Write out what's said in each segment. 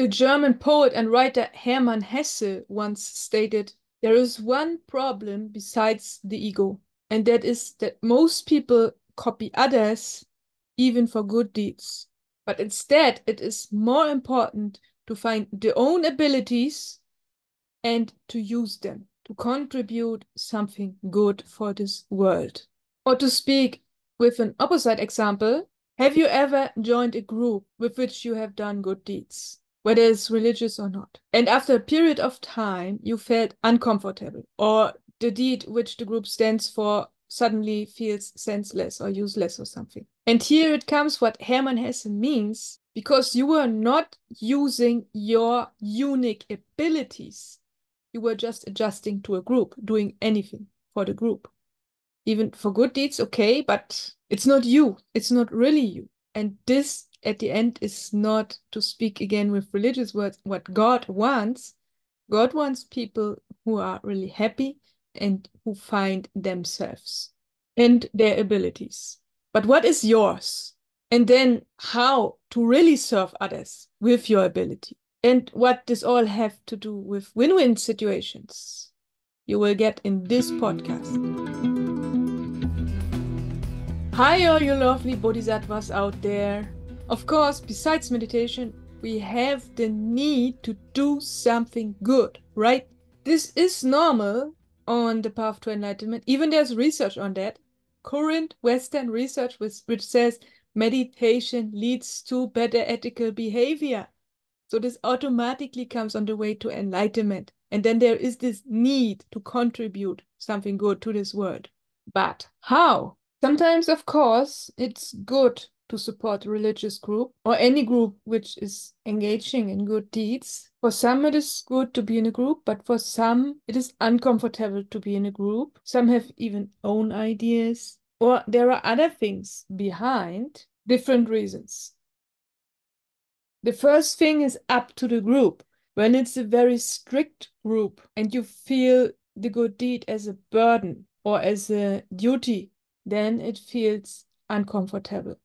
The German poet and writer Hermann Hesse once stated, There is one problem besides the ego, and that is that most people copy others even for good deeds. But instead, it is more important to find their own abilities and to use them to contribute something good for this world. Or to speak with an opposite example, have you ever joined a group with which you have done good deeds, whether it's religious or not? And after a period of time, you felt uncomfortable, or the deed which the group stands for suddenly feels senseless or useless or something. And here it comes what Hermann Hesse means because you were not using your unique abilities. You were just adjusting to a group, doing anything for the group. Even for good deeds, okay, but it's not you. It's not really you. And this at the end is not to speak again with religious words what God wants. God wants people who are really happy and who find themselves and their abilities. But what is yours? And then how to really serve others with your ability. And what does all have to do with win win situations? You will get in this podcast. Hi, all you lovely bodhisattvas out there. Of course, besides meditation, we have the need to do something good, right? This is normal on the path to enlightenment. Even there's research on that. Current Western research which, which says meditation leads to better ethical behavior. So this automatically comes on the way to enlightenment. And then there is this need to contribute something good to this world. But how? Sometimes, of course, it's good to support a religious group or any group which is engaging in good deeds. For some, it is good to be in a group, but for some, it is uncomfortable to be in a group. Some have even own ideas, or there are other things behind different reasons. The first thing is up to the group. When it's a very strict group and you feel the good deed as a burden or as a duty, then it feels uncomfortable.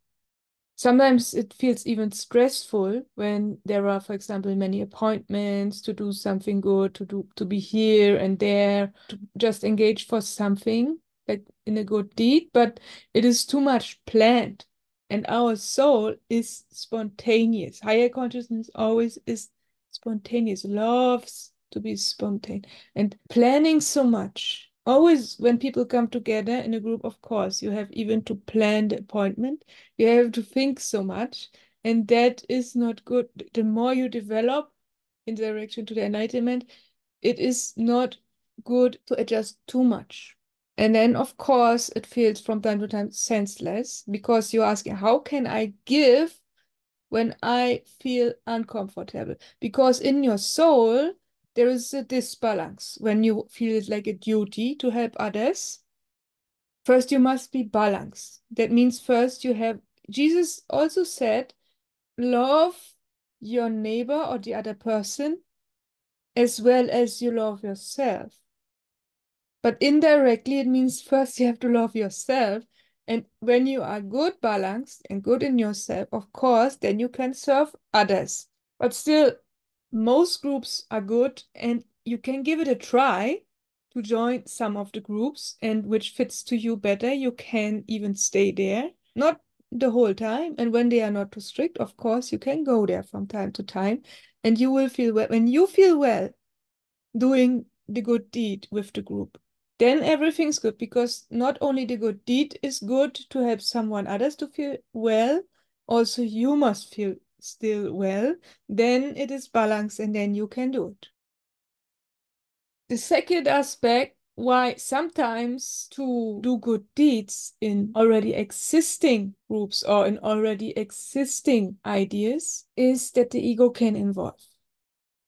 Sometimes it feels even stressful when there are, for example, many appointments to do something good, to do to be here and there, to just engage for something like in a good deed, but it is too much planned. And our soul is spontaneous. Higher consciousness always is spontaneous, loves to be spontaneous. And planning so much always when people come together in a group of course you have even to plan the appointment. You have to think so much and that is not good. The more you develop in the direction to the enlightenment it is not good to adjust too much. And then of course it feels from time to time senseless because you're asking how can i give when i feel uncomfortable? Because in your soul there is a disbalance when you feel it like a duty to help others. First, you must be balanced. That means first you have, Jesus also said, love your neighbor or the other person as well as you love yourself. But indirectly, it means first you have to love yourself. And when you are good balanced and good in yourself, of course, then you can serve others. But still, most groups are good and you can give it a try to join some of the groups and which fits to you better you can even stay there. Not the whole time and when they are not too strict of course you can go there from time to time and you will feel well when you feel well doing the good deed with the group then everything's good because not only the good deed is good to help someone others to feel well also you must feel still well, then it is balanced and then you can do it. The second aspect why sometimes to do good deeds in already existing groups or in already existing ideas is that the ego can involve.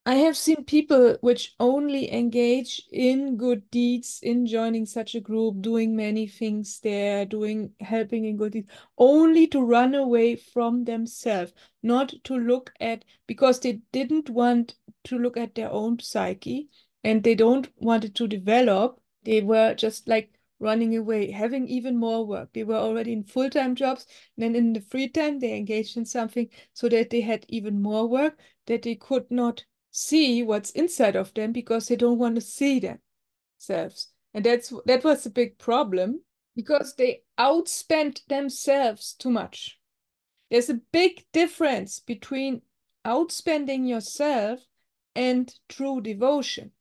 I have seen people which only engage in good deeds, in joining such a group, doing many things there, doing helping in good deeds, only to run away from themselves, not to look at because they didn't want to look at their own psyche and they don't want it to develop. They were just like running away, having even more work. They were already in full time jobs. And then in the free time, they engaged in something so that they had even more work that they could not see what's inside of them because they don't want to see themselves. And that's that was a big problem because they outspent themselves too much. There's a big difference between outspending yourself and true devotion.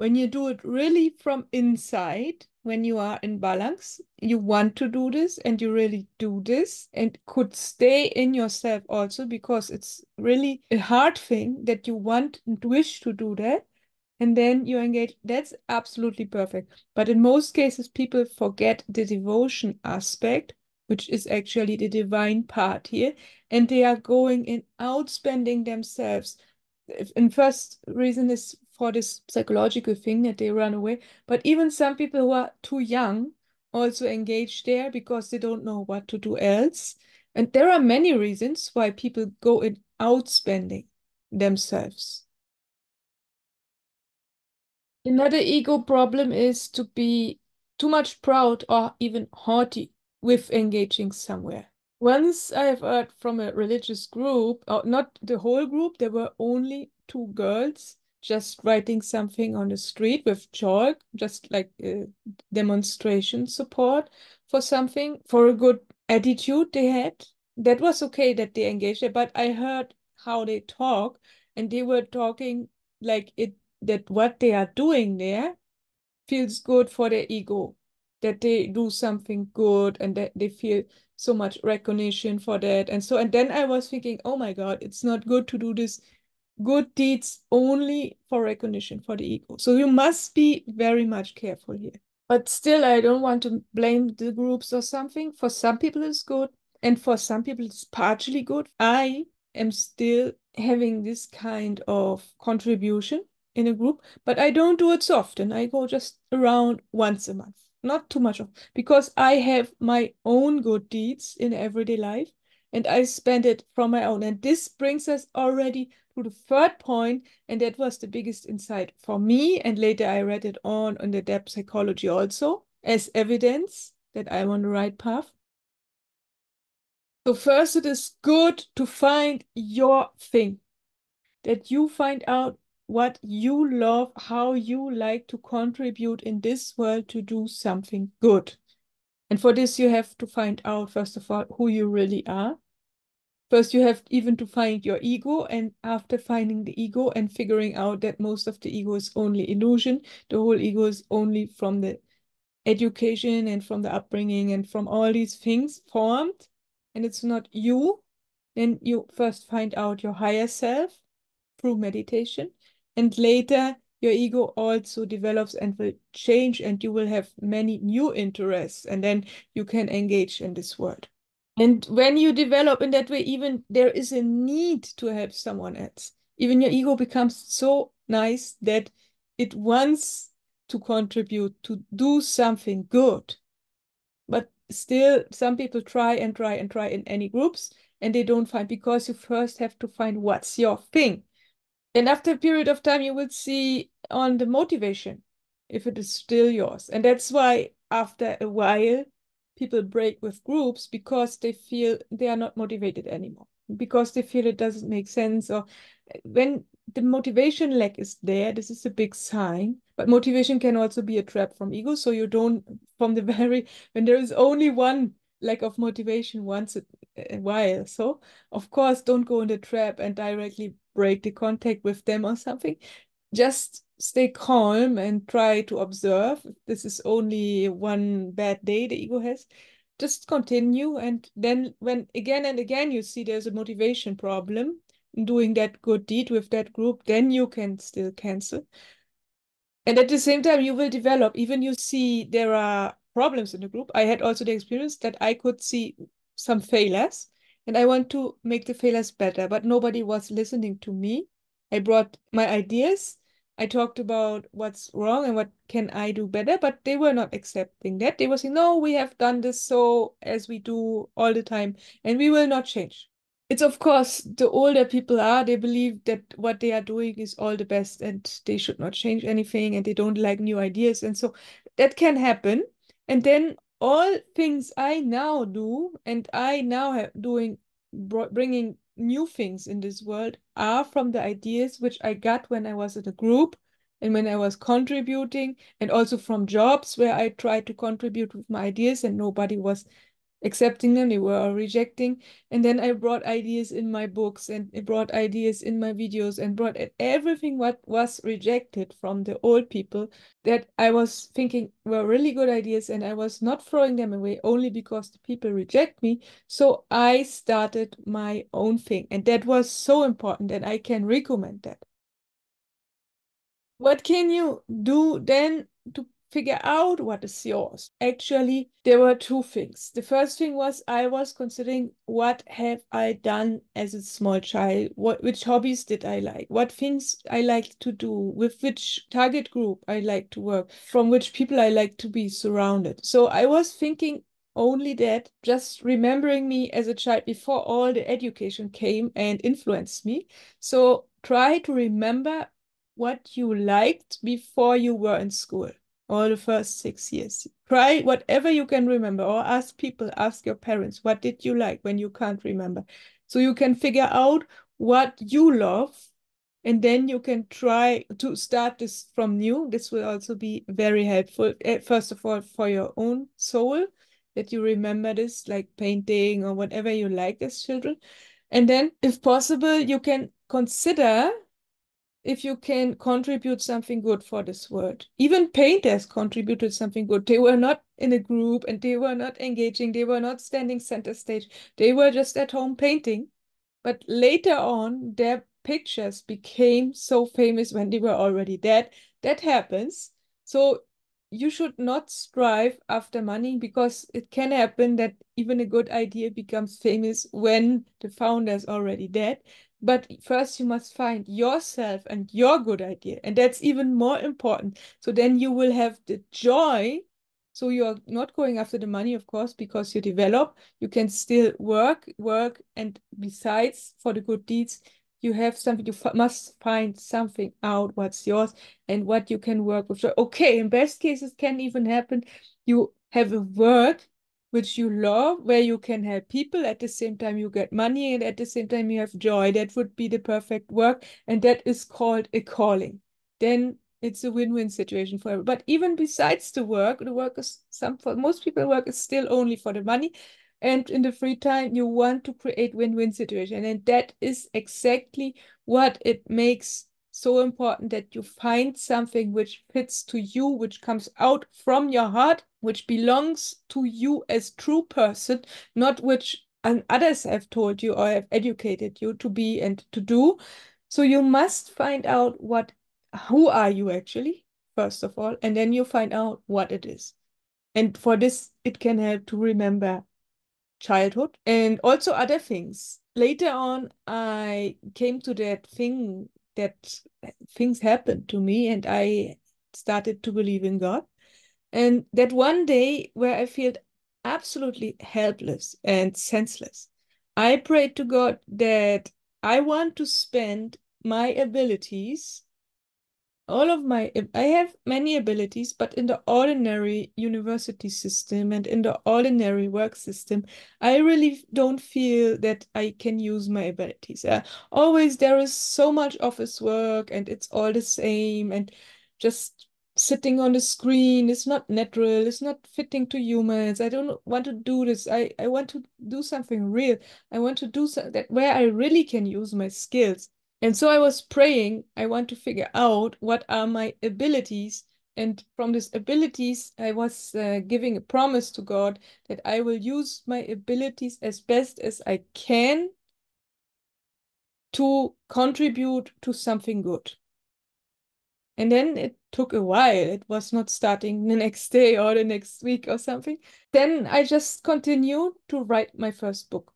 When you do it really from inside, when you are in balance, you want to do this and you really do this and could stay in yourself also because it's really a hard thing that you want and wish to do that. And then you engage, that's absolutely perfect. But in most cases, people forget the devotion aspect, which is actually the divine part here. And they are going in outspending themselves. And first reason is for this psychological thing that they run away. But even some people who are too young also engage there because they don't know what to do else. And there are many reasons why people go in outspending themselves. Another ego problem is to be too much proud or even haughty with engaging somewhere. Once I have heard from a religious group, not the whole group, there were only two girls just writing something on the street with chalk, just like a demonstration support for something, for a good attitude they had. That was okay that they engaged it, but I heard how they talk, and they were talking like it that what they are doing there feels good for their ego, that they do something good and that they feel so much recognition for that. And so, and then I was thinking, oh my God, it's not good to do this good deeds only for recognition for the ego. So you must be very much careful here. But still, I don't want to blame the groups or something. For some people, it's good. And for some people, it's partially good. I am still having this kind of contribution in a group, but I don't do it so often. I go just around once a month, not too much of, because I have my own good deeds in everyday life and I spend it from my own. And this brings us already to the third point, and that was the biggest insight for me. And later I read it on in the depth psychology also as evidence that I'm on the right path. So first, it is good to find your thing, that you find out what you love, how you like to contribute in this world to do something good. And for this, you have to find out, first of all, who you really are. First, you have even to find your ego. And after finding the ego and figuring out that most of the ego is only illusion, the whole ego is only from the education and from the upbringing and from all these things formed, and it's not you, then you first find out your higher self through meditation. And later, your ego also develops and will change, and you will have many new interests, and then you can engage in this world. And when you develop in that way, even there is a need to help someone else. Even your ego becomes so nice that it wants to contribute, to do something good. But still, some people try and try and try in any groups, and they don't find because you first have to find what's your thing. And after a period of time, you will see on the motivation if it is still yours. And that's why after a while, people break with groups because they feel they are not motivated anymore, because they feel it doesn't make sense. Or eh, when the motivation lack is there, this is a big sign. But motivation can also be a trap from ego. So you don't, from the very, when there is only one lack of motivation once eh, a while. So, of course, don't go in the trap and directly break the contact with them or something. Just stay calm and try to observe. This is only one bad day the ego has. Just continue. And then, when again and again you see there's a motivation problem doing that good deed with that group, then you can still cancel. And at the same time, you will develop, even you see there are problems in the group. I had also the experience that I could see some failures and I want to make the failures better, but nobody was listening to me. I brought my ideas. I talked about what's wrong and what can I do better, but they were not accepting that. They were saying, no, we have done this so as we do all the time, and we will not change. It's of course the older people are, they believe that what they are doing is all the best and they should not change anything and they don't like new ideas. And so that can happen. And then all things I now do, and I now have doing bringing new things in this world are from the ideas which I got when I was in a group and when I was contributing, and also from jobs where I tried to contribute with my ideas and nobody was accepting them, they were rejecting. And then I brought ideas in my books and brought ideas in my videos and brought everything what was rejected from the old people that I was thinking were really good ideas and I was not throwing them away only because the people reject me. So I started my own thing and that was so important and I can recommend that. What can you do then to figure out what is yours. Actually, there were two things. The first thing was I was considering what have I done as a small child? What which hobbies did I like? What things I like to do? With which target group I like to work? From which people I like to be surrounded? So I was thinking only that just remembering me as a child before all the education came and influenced me. So try to remember what you liked before you were in school or the first six years. Try whatever you can remember, or ask people, ask your parents, what did you like when you can't remember? So you can figure out what you love, and then you can try to start this from new. This will also be very helpful, eh, first of all, for your own soul, that you remember this, like painting or whatever you like as children. And then, if possible, you can consider if you can contribute something good for this world. Even painters contributed something good. They were not in a group and they were not engaging. They were not standing center stage. They were just at home painting. But later on, their pictures became so famous when they were already dead. That happens. So you should not strive after money because it can happen that even a good idea becomes famous when the founder is already dead. But first, you must find yourself and your good idea. And that's even more important. So then you will have the joy. So you're not going after the money, of course, because you develop. You can still work, work. And besides, for the good deeds, you have something, you must find something out what's yours and what you can work with. Okay, in best cases, can even happen. You have a work which you love, where you can help people at the same time you get money and at the same time you have joy. That would be the perfect work. And that is called a calling. Then it's a win-win situation for everyone. But even besides the work, the work is some for most people work is still only for the money. And in the free time, you want to create win-win situation. And that is exactly what it makes so important that you find something which fits to you, which comes out from your heart, which belongs to you as true person, not which others have told you or have educated you to be and to do. So you must find out what, who are you actually, first of all, and then you find out what it is. And for this, it can help to remember childhood and also other things. Later on, I came to that thing that things happened to me and I started to believe in God. And that one day where I felt absolutely helpless and senseless, I prayed to God that I want to spend my abilities all of my i have many abilities but in the ordinary university system and in the ordinary work system i really don't feel that i can use my abilities. Uh, always there is so much office work and it's all the same and just sitting on the screen is not natural it's not fitting to humans. I don't want to do this. I i want to do something real. I want to do something that where i really can use my skills and so I was praying, I want to figure out what are my abilities. And from these abilities, I was uh, giving a promise to God that I will use my abilities as best as I can to contribute to something good. And then it took a while. It was not starting the next day or the next week or something. Then I just continued to write my first book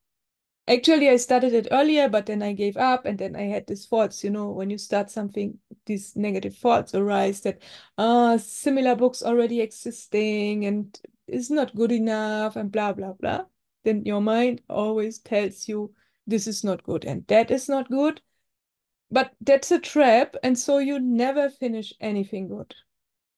actually I started it earlier, but then I gave up and then I had these thoughts, you know, when you start something, these negative thoughts arise that uh similar books already existing and is not good enough and blah blah blah. Then your mind always tells you this is not good and that is not good. But that's a trap, and so you never finish anything good.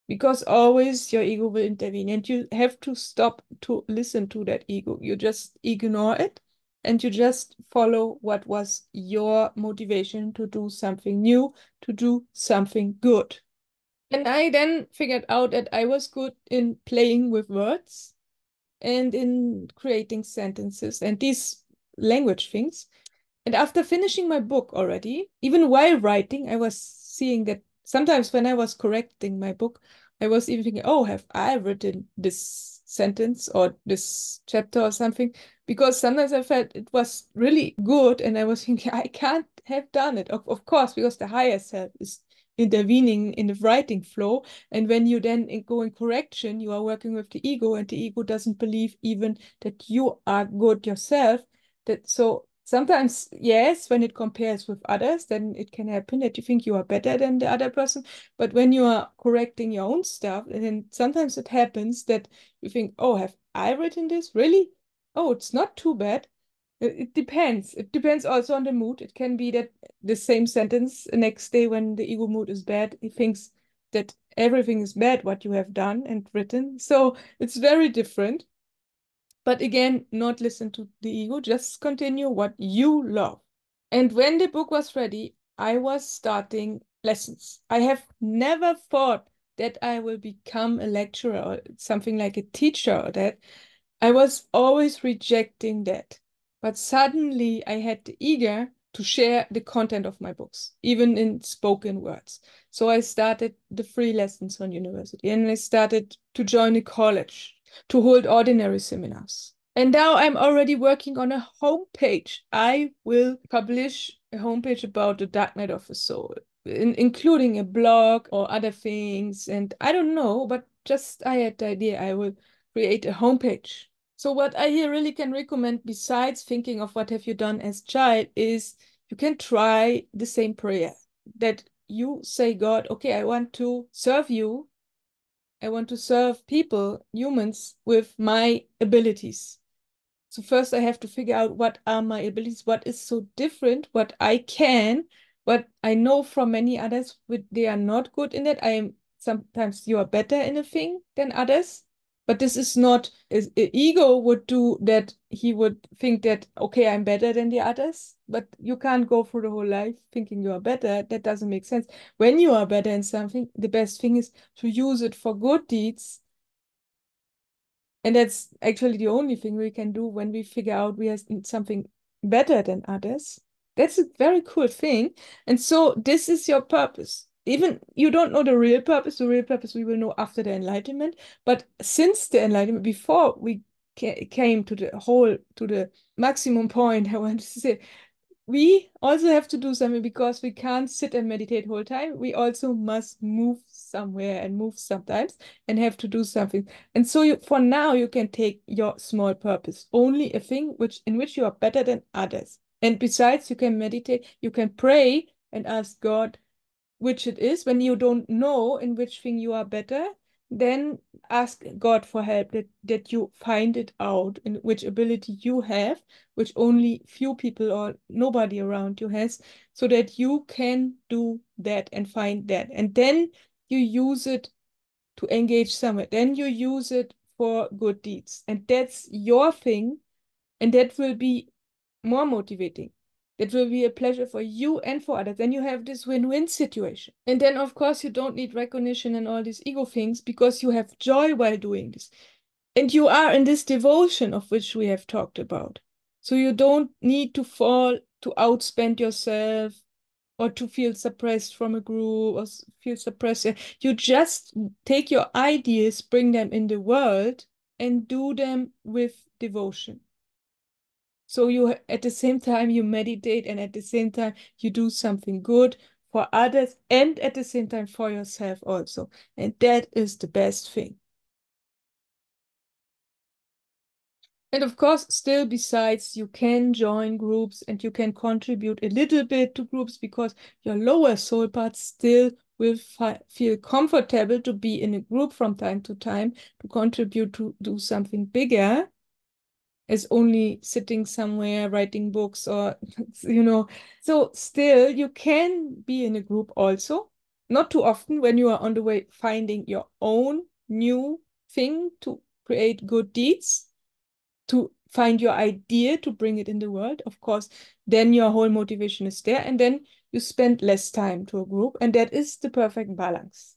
because always your ego will intervene and you have to stop to listen to that ego. You just ignore it and you just follow what was your motivation to do something new, to do something good. And I then figured out that I was good in playing with words and in creating sentences and these language things. And after finishing my book already, even while writing, I was seeing that sometimes when I was correcting my book, I was even thinking, oh, have I written this sentence or this chapter or something? Because sometimes I felt it was really good and I was thinking, I can't have done it. Of, of course, because the higher self is intervening in the writing flow. And when you then go in correction, you are working with the ego, and the ego doesn't believe even that you are good yourself. That so sometimes, yes, when it compares with others, then it can happen that you think you are better than the other person. But when you are correcting your own stuff, then sometimes it happens that you think, oh, have I written this? Really? Oh, it's not too bad. It depends. It depends also on the mood. It can be that the same sentence next day when the ego mood is bad, he thinks that everything is bad what you have done and written. So it's very different. But again, not listen to the ego, just continue what you love. And when the book was ready, I was starting lessons. I have never thought that I will become a lecturer or something like a teacher or that. I was always rejecting that. But suddenly I had the eager to share the content of my books, even in spoken words. So I started the free lessons on university and I started to join a college to hold ordinary seminars. And now I'm already working on a homepage. I will publish a homepage about the dark night of the soul, in, including a blog or other things. And I don't know, but just I had the idea I will create a homepage so what I here really can recommend, besides thinking of what have you done as child, is you can try the same prayer that you say, God, okay, I want to serve you. I want to serve people, humans, with my abilities. So first I have to figure out what are my abilities, what is so different, what I can, what I know from many others, they are not good in it. I am sometimes you are better in a thing than others but this is not his ego would do that he would think that okay i'm better than the others but you can't go through the whole life thinking you are better. That doesn't make sense. When you are better in something the best thing is to use it for good deeds. And that's actually the only thing we can do when we figure out we have something better than others. That's a very cool thing. And so this is your purpose even you don't know the real purpose. The real purpose we will know after the enlightenment. But since the enlightenment before we ca came to the whole to the maximum point i want to say we also have to do something because we can't sit and meditate whole time. We also must move somewhere and move sometimes and have to do something. And so you, for now you can take your small purpose only a thing which in which you are better than others. And besides you can meditate you can pray and ask god which it is, when you don't know in which thing you are better, then ask God for help that, that you find it out in which ability you have, which only few people or nobody around you has, so that you can do that and find that. And then you use it to engage somewhere. Then you use it for good deeds. And that's your thing. And that will be more motivating that will be a pleasure for you and for others. Then you have this win-win situation. And then, of course, you don't need recognition and all these ego things because you have joy while doing this. And you are in this devotion of which we have talked about. So you don't need to fall to outspend yourself or to feel suppressed from a group or feel suppressed. You just take your ideas, bring them in the world, and do them with devotion. So you at the same time you meditate and at the same time you do something good for others and at the same time for yourself also. And that is the best thing. And of course, still besides, you can join groups and you can contribute a little bit to groups because your lower soul part still will feel comfortable to be in a group from time to time to contribute to do something bigger is only sitting somewhere writing books or you know so still you can be in a group also not too often when you are on the way finding your own new thing to create good deeds, to find your idea to bring it in the world, of course, then your whole motivation is there. And then you spend less time to a group. And that is the perfect balance.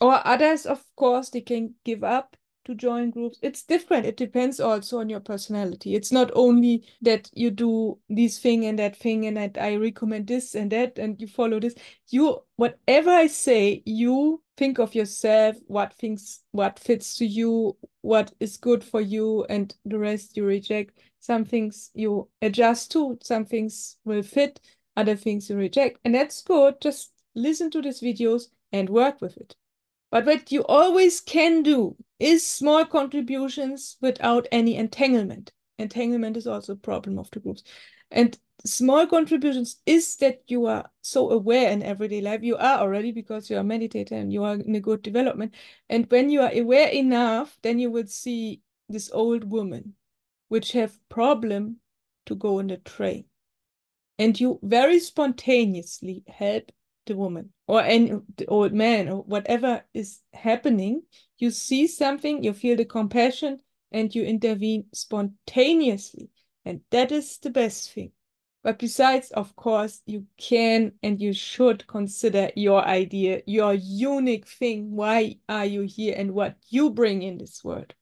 Or others, of course, they can give up to join groups. It's different. It depends also on your personality. It's not only that you do this thing and that thing and that I recommend this and that and you follow this. You whatever I say, you think of yourself, what things what fits to you, what is good for you, and the rest you reject. Some things you adjust to, some things will fit, other things you reject. And that's good. Just listen to these videos and work with it. But what you always can do is small contributions without any entanglement. Entanglement is also a problem of the groups. And small contributions is that you are so aware in everyday life. You are already because you are meditator and you are in a good development. And when you are aware enough, then you will see this old woman, which have problem to go on the train. And you very spontaneously help the woman or any the old man or whatever is happening you see something you feel the compassion and you intervene spontaneously. And that is the best thing. But besides of course you can and you should consider your idea your unique thing. Why are you here and what you bring in this world